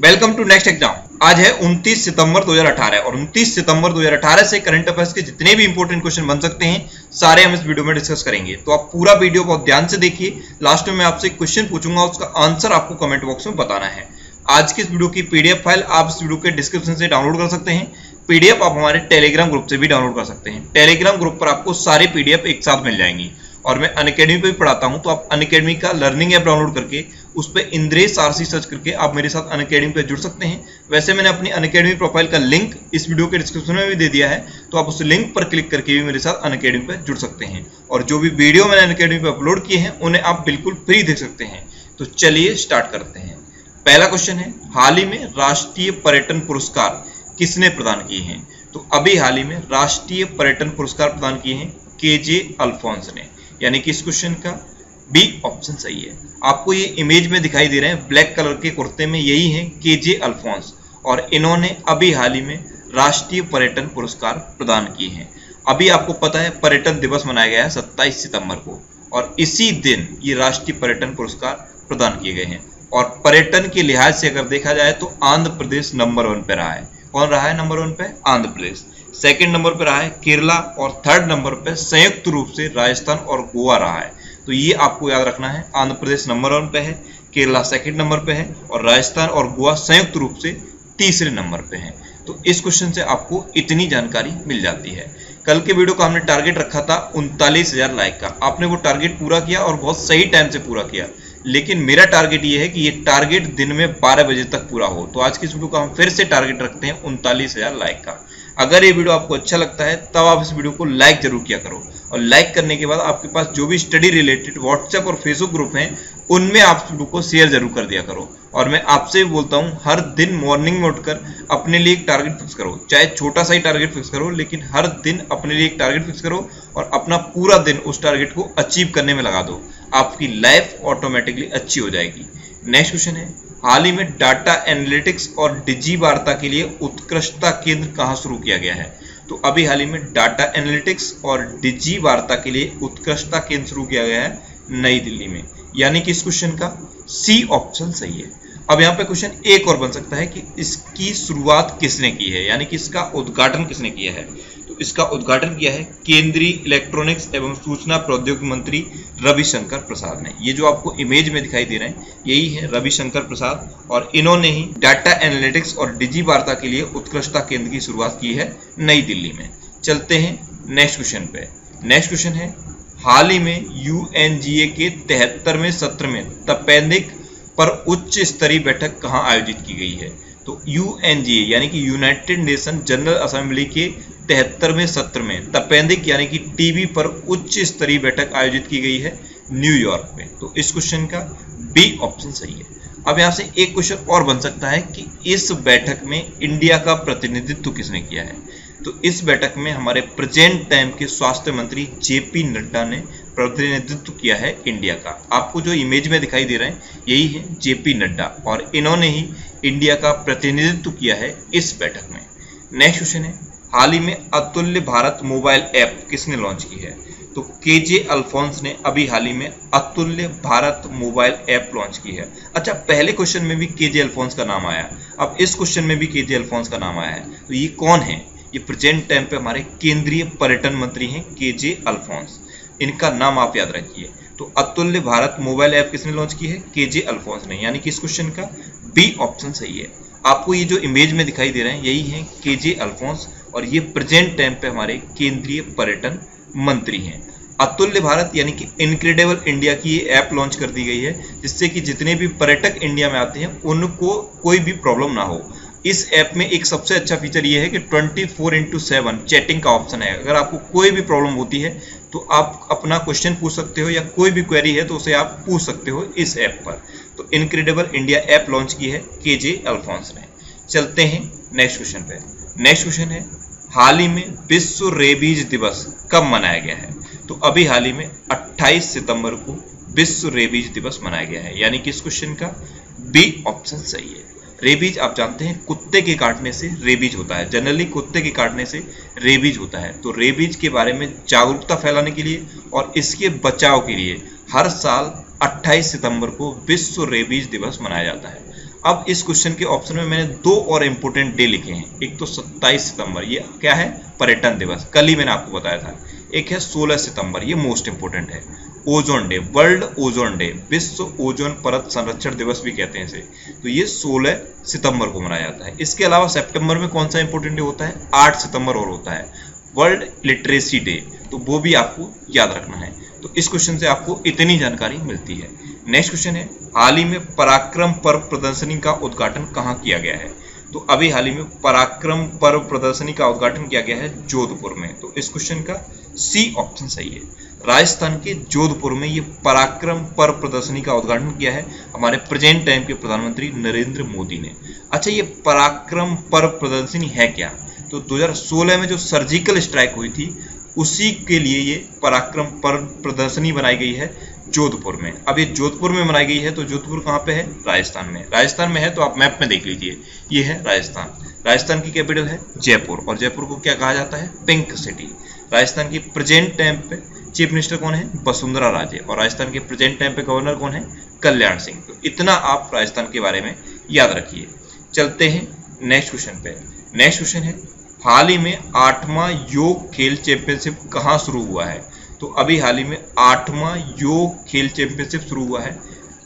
Welcome to next exam आज है 29 सितंबर 2018 और 29 सितंबर 2018 से करंट अफेयर्स के जितने भी इंपॉर्टेंट क्वेश्चन बन सकते हैं, सारे हम इस वीडियो में डिस्कस करेंगे। तो आप पूरा वीडियो बहुत ध्यान से देखिए। लास्ट में मैं आपसे एक क्वेश्चन पूछूँगा, उसका आंसर आपको कमेंट बॉक्स में बताना है। आज की इस वीडियो की पीडीएफ फ़ाइल आप इस वीडियो के डिस्क्रिप्शन से डाउनलोड कर सकते हैं। पीडीएफ आप हमारे टेलीग्राम ग्रुप से भी डाउनलोड कर सकते हैं। टेलीग्राम ग्रुप पर आपको सारी पीडीएफ एक साथ मिल जाएँगी। और मैं अन पे भी पढ़ाता हूँ तो आप अनकेडमी का लर्निंग ऐप डाउनलोड करके उस पर इंद्रेश आरसी सर्च करके आप मेरे साथ अनकेडमी पे जुड़ सकते हैं। वैसे मैंने अपनी अनकेडमी प्रोफ़ाइल का लिंक इस वीडियो के डिस्क्रिप्शन में भी दे दिया है तो आप उस लिंक पर क्लिक करके भी मेरे साथ अनकेडमी पे जुड़ सकते हैं। और जो भी वीडियो मैंने अन पर अपलोड किए हैं, उन्हें आप बिल्कुल फ्री देख सकते हैं। तो चलिए स्टार्ट करते हैं। पहला क्वेश्चन है, हाल ही में राष्ट्रीय पर्यटन पुरस्कार किसने प्रदान किए हैं? तो अभी हाल ही में राष्ट्रीय पर्यटन पुरस्कार प्रदान किए हैं के जे अल्फोंस ने। यानी कि इस क्वेश्चन का बी ऑप्शन सही है। आपको ये इमेज में दिखाई दे रहे हैं ब्लैक कलर के कुर्ते में यही है के जे अल्फोंस और इन्होंने अभी हाल ही में राष्ट्रीय पर्यटन पुरस्कार प्रदान किए हैं। अभी आपको पता है, पर्यटन दिवस मनाया गया है सत्ताईस सितंबर को और इसी दिन ये राष्ट्रीय पर्यटन पुरस्कार प्रदान किए गए हैं। और पर्यटन के लिहाज से अगर देखा जाए तो आंध्र प्रदेश नंबर वन पे रहा है। कौन रहा है नंबर वन पे? आंध्र प्रदेश। सेकंड नंबर पर रहा है केरला और थर्ड नंबर पर संयुक्त रूप से राजस्थान और गोवा रहा है। तो ये आपको याद रखना है, आंध्र प्रदेश नंबर वन पे है, केरला सेकंड नंबर पे है और राजस्थान और गोवा संयुक्त रूप से तीसरे नंबर पे है। तो इस क्वेश्चन से आपको इतनी जानकारी मिल जाती है। कल के वीडियो का हमने टारगेट रखा था उनतालीस हज़ार लाइक का। आपने वो टारगेट पूरा किया और बहुत सही टाइम से पूरा किया। लेकिन मेरा टारगेट ये है कि ये टारगेट दिन में 12 बजे तक पूरा हो। तो आज की वीडियो का हम फिर से टारगेट रखते हैं उनतालीस हज़ार लाइक का। अगर ये वीडियो आपको अच्छा लगता है, तब आप इस वीडियो को लाइक ज़रूर किया करो। और लाइक करने के बाद आपके पास जो भी स्टडी रिलेटेड व्हाट्सएप और फेसबुक ग्रुप हैं, उनमें आप वीडियो को शेयर ज़रूर कर दिया करो। और मैं आपसे भी बोलता हूँ, हर दिन मॉर्निंग में उठकर अपने लिए एक टारगेट फिक्स करो। चाहे छोटा सा ही टारगेट फिक्स करो, लेकिन हर दिन अपने लिए एक टारगेट फिक्स करो और अपना पूरा दिन उस टारगेट को अचीव करने में लगा दो। आपकी लाइफ ऑटोमेटिकली अच्छी हो जाएगी। नेक्स्ट क्वेश्चन है। हाल ही में डाटा एनालिटिक्स और डिजी वार्ता के लिए उत्कृष्टता केंद्र कहाँ शुरू किया गया है? तो अभी हाल ही में डाटा एनालिटिक्स और डिजी वार्ता के लिए उत्कृष्टता केंद्र शुरू किया गया है नई दिल्ली में। यानी कि इस क्वेश्चन का सी ऑप्शन सही है। अब यहाँ पे क्वेश्चन एक और बन सकता है कि इसकी शुरुआत किसने की है? यानी कि इसका उद्घाटन किसने किया है? इसका उद्घाटन किया है केंद्रीय इलेक्ट्रॉनिक्स एवं सूचना प्रौद्योगिकी मंत्री रविशंकर प्रसाद ने। ये जो आपको इमेज में दिखाई दे रहे हैं, यही है रविशंकर प्रसाद और इन्होंने ही डाटा एनालिटिक्स और डिजी वार्ता के लिए उत्कृष्टता केंद्र की शुरुआत की है नई दिल्ली में। चलते हैं नेक्स्ट क्वेश्चन पे। नेक्स्ट क्वेश्चन है, हाल ही में यूएनजीए के तिहत्तरवें सत्र में तपेंदिक पर उच्च स्तरीय बैठक कहाँ आयोजित की गई है? तो यूएनजीए यानी कि यूनाइटेड नेशन जनरल असेंबली के तिहत्तरवें सत्र में। तपेंदिक यानी कि टीबी पर उच्च स्तरीय बैठक आयोजित की गई है न्यूयॉर्क में। तो इस क्वेश्चन का बी ऑप्शन सही है। अब यहाँ से एक क्वेश्चन और बन सकता है कि इस बैठक में इंडिया का प्रतिनिधित्व किसने किया है? तो इस बैठक में हमारे प्रेजेंट टाइम के स्वास्थ्य मंत्री जेपी नड्डा ने प्रतिनिधित्व किया है इंडिया का। आपको जो इमेज में दिखाई दे रहे हैं, यही है जेपी नड्डा और इन्होंने ही इंडिया का प्रतिनिधित्व किया है इस बैठक में। नेक्स्ट क्वेश्चन है। हाल ही में अतुल्य भारत मोबाइल ऐप किसने लॉन्च की है? तो के जे अल्फोंस ने अभी हाल ही में Atulya Bharat mobile app launch की है। अच्छा पहले क्वेश्चन में भी के जे अल्फोंस का नाम आया। अब इस क्वेश्चन में भी के जे अल्फोंस का नाम आया है। तो ये कौन है? ये प्रेजेंट टाइम पे हमारे केंद्रीय पर्यटन मंत्री हैं के जे अल्फोंस। इनका नाम आप याद रखिए। तो अतुल्य भारत मोबाइल ऐप किसने लॉन्च की है? के जे अल्फोंस ने। यानी कि इस क्वेश्चन का बी ऑप्शन सही है। आपको ये जो इमेज में दिखाई दे रहे हैं, यही है के जे अल्फोंस। और ये प्रेजेंट टाइम पे हमारे केंद्रीय पर्यटन मंत्री हैं। अतुल्य भारत यानी कि इनक्रेडिबल इंडिया की ये ऐप लॉन्च कर दी गई है, जिससे कि जितने भी पर्यटक इंडिया में आते हैं, उनको कोई भी प्रॉब्लम ना हो। इस ऐप में एक सबसे अच्छा फीचर ये है कि 24 फोर इंटू सेवन चैटिंग का ऑप्शन है। अगर आपको कोई भी प्रॉब्लम होती है तो आप अपना क्वेश्चन पूछ सकते हो या कोई भी क्वेरी है तो उसे आप पूछ सकते हो इस ऐप पर। तो इनक्रेडिबल इंडिया ऐप लॉन्च की है के जे ने। चलते हैं नेक्स्ट क्वेश्चन पे। नेक्स्ट क्वेश्चन है हाल ही में विश्व रेबीज दिवस कब मनाया गया है? तो अभी हाल ही में 28 सितंबर को विश्व रेबीज दिवस मनाया गया है। यानी कि इस क्वेश्चन का? बी ऑप्शन सही है। रेबीज, आप जानते हैं, कुत्ते के काटने से रेबीज होता है। जनरली कुत्ते के काटने से रेबीज होता है। तो रेबीज के बारे में जागरूकता फैलाने के लिए और इसके बचाव के लिए हर साल 28 सितंबर को विश्व रेबीज दिवस मनाया जाता है। अब इस क्वेश्चन के ऑप्शन में मैंने दो और इंपोर्टेंट डे लिखे हैं। एक तो 27 सितंबर, ये क्या है? पर्यटन दिवस। कल ही मैंने आपको बताया था। एक है 16 सितंबर, ये मोस्ट इंपोर्टेंट है। Ozone day world ozone day विश्व ओजोन परत संरक्षण दिवस भी कहते हैं इसे। तो ये 16 सितंबर को मनाया जाता है। इसके अलावा सितंबर में कौन सा इंपोर्टेंट डे होता है? 8 सितंबर और होता है। वर्ल्ड लिटरेसी डे तो वो भी आपको याद रखना है। तो इस क्वेश्चन से आपको इतनी जानकारी मिलती है। नेक्स्ट क्वेश्चन है, हाल ही में पराक्रम पर्व प्रदर्शनी का उद्घाटन कहाँ किया गया है? तो अभी हाल ही में पराक्रम पर्व प्रदर्शनी का उद्घाटन किया गया है जोधपुर में। तो इस क्वेश्चन का सी ऑप्शन सही है। राजस्थान के जोधपुर में ये पराक्रम पर्व प्रदर्शनी का उद्घाटन किया है हमारे प्रेजेंट टाइम के प्रधानमंत्री नरेंद्र मोदी ने। अच्छा ये पराक्रम पर्व प्रदर्शनी है क्या? तो 2016 में जो सर्जिकल स्ट्राइक हुई थी, उसी के लिए ये पराक्रम पर्व प्रदर्शनी बनाई गई है। जोधपुर में। अब ये जोधपुर में मनाई गई है तो जोधपुर कहाँ पे है? राजस्थान में। राजस्थान में है तो आप मैप में देख लीजिए। ये है राजस्थान। राजस्थान की कैपिटल है जयपुर, और जयपुर को क्या कहा जाता है? Pink city. राजस्थान की प्रेजेंट टाइम पे चीफ मिनिस्टर कौन है? वसुंधरा राजे। और राजस्थान के प्रेजेंट टाइम पे गवर्नर कौन है? कल्याण सिंह। तो इतना आप राजस्थान के बारे में याद रखिए। चलते हैं नेक्स्ट क्वेश्चन पे। नेक्स्ट क्वेश्चन है, हाल ही में आठवां योग खेल चैंपियनशिप कहाँ शुरू हुआ है? तो अभी हाल ही में आठवां योग खेल चैंपियनशिप शुरू हुआ है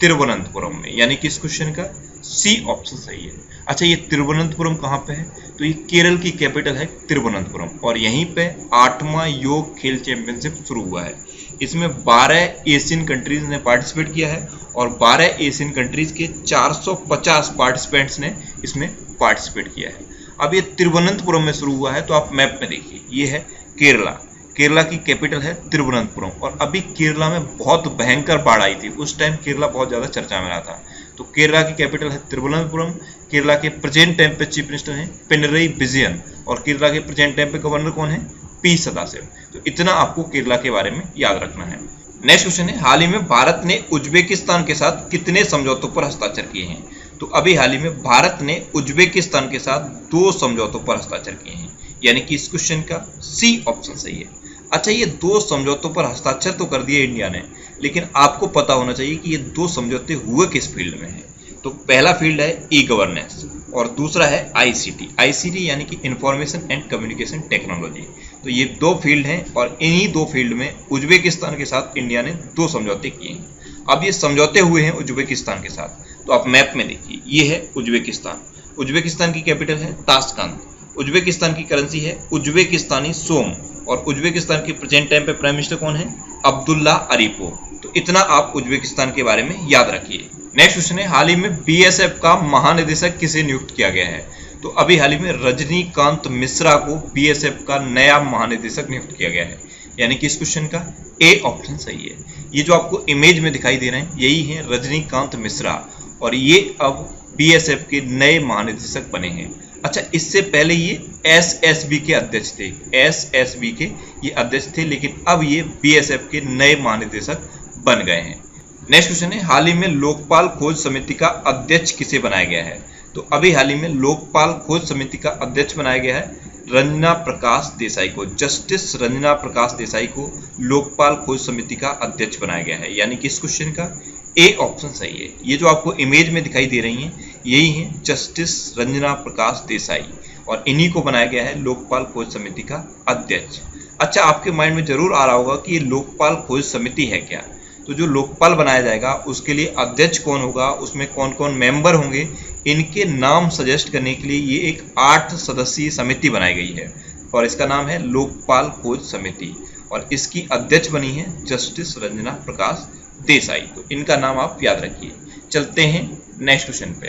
तिरुवनंतपुरम में। यानी कि इस क्वेश्चन का? सी ऑप्शन सही है। अच्छा ये तिरुवनंतपुरम कहाँ पे है? तो ये केरल की कैपिटल है तिरुवनंतपुरम। और यहीं पे आठवां योग खेल चैंपियनशिप शुरू हुआ है। इसमें 12 एशियन कंट्रीज़ ने पार्टिसिपेट किया है और 12 एशियन कंट्रीज़ के 450 पार्टिसिपेंट्स ने इसमें पार्टिसिपेट किया है। अब ये तिरुवनंतपुरम में शुरू हुआ है तो आप मैप में देखिए। ये है केरला। केरला की कैपिटल है तिरुवनंतपुरम। और अभी केरला में बहुत भयंकर बाढ़ आई थी। उस टाइम केरला बहुत ज़्यादा चर्चा में रहा था। तो केरला की कैपिटल है तिरुवनंतपुरम। केरला के प्रेजेंट टाइम पे चीफ मिनिस्टर हैं पिनरई विजयन। और केरला के प्रेजेंट टाइम पे गवर्नर कौन है? पी सदाशिव। तो इतना आपको केरला के बारे में याद रखना है। नेक्स्ट क्वेश्चन है, हाल ही में भारत ने उज्बेकिस्तान के साथ कितने समझौतों पर हस्ताक्षर किए हैं? तो अभी हाल ही में भारत ने उज्बेकिस्तान के साथ दो समझौतों पर हस्ताक्षर किए हैं। यानी कि इस क्वेश्चन का सी ऑप्शन सही है। अच्छा ये दो समझौतों पर हस्ताक्षर तो कर दिए इंडिया ने, लेकिन आपको पता होना चाहिए कि ये दो समझौते हुए किस फ़ील्ड में हैं। तो पहला फ़ील्ड है ई गवर्नेंस और दूसरा है आईसीटी आईसीटी यानी कि इंफॉर्मेशन एंड कम्युनिकेशन टेक्नोलॉजी तो ये दो फ़ील्ड हैं और इन्हीं दो फ़ील्ड में उज्बेकिस्तान के साथ इंडिया ने दो समझौते किए हैं। अब ये समझौते हुए हैं उज्बेकिस्तान के साथ। तो आप मैप में देखिए, ये है उज्बेकिस्तान। उज्बेकिस्तान की कैपिटल है ताशकंद। उज्बेकिस्तान की करेंसी है उज्बेकिस्तानी सोम। और उज्बेकिस्तान के प्रेजेंट टाइम पे प्राइम मिनिस्टर कौन है? अब्दुल्ला अरीपो। तो इतना आप उज्बेकिस्तान के बारे में याद रखिए। नेक्स्ट क्वेश्चन है, हाल ही में बीएसएफ का महानिदेशक किसे नियुक्त किया गया है? तो अभी हाल ही में रजनीकांत मिश्रा को बीएसएफ का नया महानिदेशक नियुक्त किया गया है। यानी कि इस क्वेश्चन का ए ऑप्शन सही है। ये जो आपको इमेज में दिखाई दे रहे हैं, यही है रजनीकांत मिश्रा। और ये अब बीएसएफ के नए महानिदेशक बने हैं। अच्छा इससे पहले ये एसएसबी के अध्यक्ष थे। एसएसबी के ये अध्यक्ष थे, लेकिन अब ये बीएसएफ के नए महानिदेशक बन गए हैं। नेक्स्ट क्वेश्चन है, हाल ही में लोकपाल खोज समिति का अध्यक्ष किसे बनाया गया है? तो अभी हाल ही में लोकपाल खोज समिति का अध्यक्ष बनाया गया है रंजना प्रकाश देसाई को। जस्टिस रंजना प्रकाश देसाई को लोकपाल खोज समिति का अध्यक्ष बनाया गया है। यानी कि इस क्वेश्चन का ए ऑप्शन सही है ये। जो आपको इमेज में दिखाई दे रही हैं यही हैं जस्टिस रंजना प्रकाश देसाई और इन्हीं को बनाया गया है लोकपाल खोज समिति का अध्यक्ष। अच्छा आपके माइंड में ज़रूर आ रहा होगा कि ये लोकपाल खोज समिति है क्या? तो जो लोकपाल बनाया जाएगा, उसके लिए अध्यक्ष कौन होगा? उसमें कौन कौन मेंबर होंगे? इनके नाम सजेस्ट करने के लिए ये एक आठ सदस्यीय समिति बनाई गई है और इसका नाम है लोकपाल खोज समिति और इसकी अध्यक्ष बनी है जस्टिस रंजना प्रकाश देसाई। तो इनका नाम आप याद रखिए। चलते हैं नेक्स्ट क्वेश्चन पे।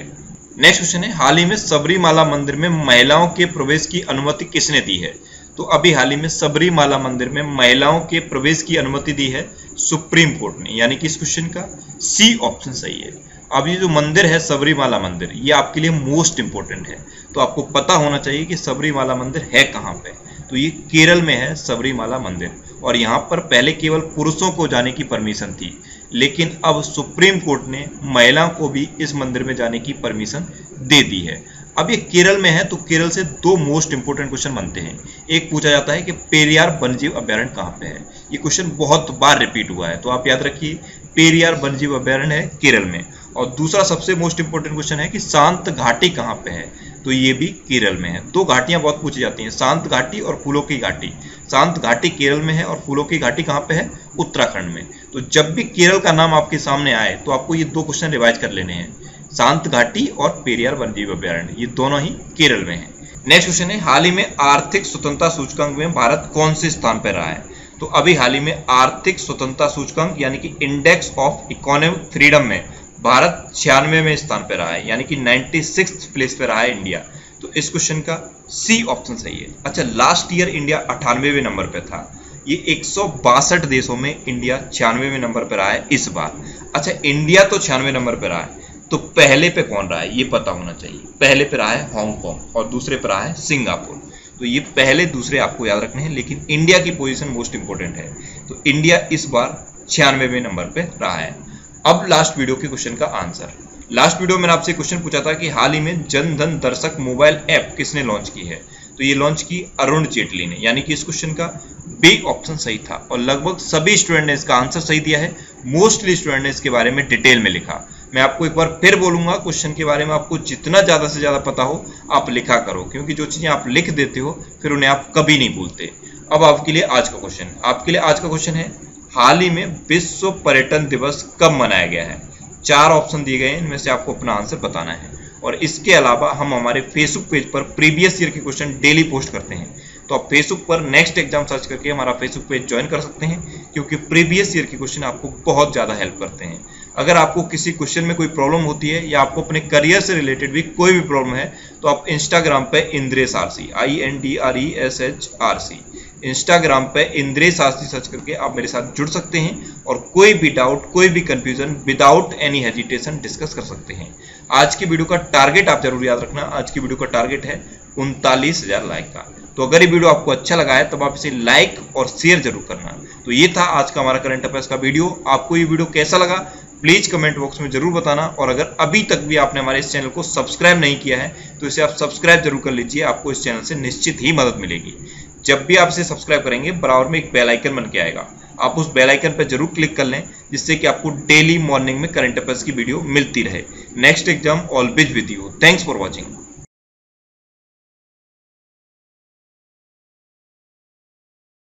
नेक्स्ट क्वेश्चन है, हाल ही में सबरीमाला मंदिर में महिलाओं के प्रवेश की अनुमति किसने दी है? तो अभी हाल ही में सबरीमाला मंदिर में महिलाओं के प्रवेश की अनुमति दी है सुप्रीम कोर्ट ने। यानी कि इस क्वेश्चन का सी ऑप्शन सही है। अब ये जो मंदिर है सबरीमाला मंदिर, ये आपके लिए मोस्ट इंपॉर्टेंट है। तो आपको पता होना चाहिए कि सबरीमाला मंदिर है कहाँ पे। तो ये केरल में है सबरीमाला मंदिर। और यहाँ पर पहले केवल पुरुषों को जाने की परमिशन थी। लेकिन अब सुप्रीम कोर्ट ने महिलाओं को भी इस मंदिर में जाने की परमिशन दे दी है। अब ये केरल में है तो केरल से दो मोस्ट इंपोर्टेंट क्वेश्चन बनते हैं। एक पूछा जाता है कि पेरियार वन्यजीव अभ्यारण्य कहाँ पे है? ये क्वेश्चन बहुत बार रिपीट हुआ है तो आप याद रखिए, पेरियार वन्यजीव अभ्यारण्य है केरल में। और दूसरा सबसे मोस्ट इंपोर्टेंट क्वेश्चन है कि शांत घाटी कहाँ पे है? तो ये भी केरल में है। दो घाटियाँ बहुत पूछी जाती हैं, शांत घाटी और फूलों की घाटी। शांत घाटी केरल में है और फूलों की घाटी कहाँ पे है? उत्तराखंड में। तो जब भी केरल का नाम आपके सामने आए तो आपको ये दो क्वेश्चन रिवाइज कर लेने हैं। शांत घाटी और पेरियार वनजीव अभ्यारण्य, ये दोनों ही केरल में है। नेक्स्ट क्वेश्चन है, हाल ही में आर्थिक स्वतंत्रता सूचकांक में भारत कौन से स्थान पर रहा है? तो अभी हाल ही में आर्थिक स्वतंत्रता सूचकांक, यानी कि इंडेक्स ऑफ़ इकोनॉमिक फ्रीडम में भारत छियानवे में स्थान पर रहा है, यानी कि नाइन्टी प्लेस पे रहा है इंडिया तो इस क्वेश्चन का सी ऑप्शन सही है अच्छा लास्ट ईयर इंडिया अठानवे नंबर पे था। ये एक सौ बासठ देशों में इंडिया छियानवे नंबर पर आया इस बार। अच्छा इंडिया तो छियानवे नंबर पर है तो पहले पे कौन रहा है? ये पता होना चाहिए। पहले पे रहा है हांगकांग और दूसरे पे रहा है सिंगापुर तो ये पहले दूसरे आपको याद रखने हैं, लेकिन इंडिया की पोजीशन मोस्ट इंपोर्टेंट है। तो इंडिया इस बार छियानवे नंबर पे रहा है। अब लास्ट वीडियो के क्वेश्चन का आंसर लास्ट वीडियो में आपसे क्वेश्चन पूछा था कि हाल ही में जन धन दर्शक मोबाइल ऐप किसने लॉन्च की है? तो ये लॉन्च की अरुण जेटली ने, यानी कि इस क्वेश्चन का बी ऑप्शन सही था और लगभग सभी स्टूडेंट ने इसका आंसर सही दिया है। मोस्टली स्टूडेंट ने इसके बारे में डिटेल में लिखा। मैं आपको एक बार फिर बोलूँगा क्वेश्चन के बारे में आपको जितना ज़्यादा से ज़्यादा पता हो, आप लिखा करो, क्योंकि जो चीज़ें आप लिख देते हो, फिर उन्हें आप कभी नहीं भूलते। अब आपके लिए आज का क्वेश्चन आपके लिए आज का क्वेश्चन है, हाल ही में विश्व पर्यटन दिवस कब मनाया गया है? चार ऑप्शन दिए गए हैं, इनमें से आपको अपना आंसर बताना है। और इसके अलावा हम हमारे फेसबुक पेज पर प्रीवियस ईयर के क्वेश्चन डेली पोस्ट करते हैं। तो आप फेसबुक पर नेक्स्ट एग्ज़ाम सर्च करके हमारा फेसबुक पेज ज्वाइन कर सकते हैं, क्योंकि प्रीवियस ईयर के क्वेश्चन आपको बहुत ज़्यादा हेल्प करते हैं। अगर आपको किसी क्वेश्चन में कोई प्रॉब्लम होती है, या आपको अपने करियर से रिलेटेड भी कोई भी प्रॉब्लम है तो आप इंस्टाग्राम पर Indresh R C I N D R E S H R C Instagram पे इंद्रे शास्त्री सर्च करके आप मेरे साथ जुड़ सकते हैं और कोई भी डाउट कोई भी confusion without any hesitation discuss कर सकते हैं। आज की वीडियो का टारगेट आप ज़रूर याद रखना। आज की वीडियो का टारगेट है उनतालीस हज़ार लाइक का। तो अगर ये वीडियो आपको अच्छा लगा है, तब आप इसे लाइक और शेयर ज़रूर करना। तो ये था आज का हमारा करंट अफेयर्स का वीडियो आपको ये वीडियो कैसा लगा प्लीज़ कमेंट बॉक्स में ज़रूर बताना। और अगर अभी तक भी आपने हमारे इस चैनल को सब्सक्राइब नहीं किया है तो इसे आप सब्सक्राइब ज़रूर कर लीजिए। आपको इस चैनल से निश्चित ही मदद मिलेगी। जब भी आप इसे सब्सक्राइब करेंगे बराबर में एक बेल आइकन बन के आएगा। आप उस बेल आइकन पर ज़रूर क्लिक कर लें, जिससे कि आपको डेली मॉर्निंग में करंट अफेयर्स की वीडियो मिलती रहे। Next exam always with you. Thanks for watching.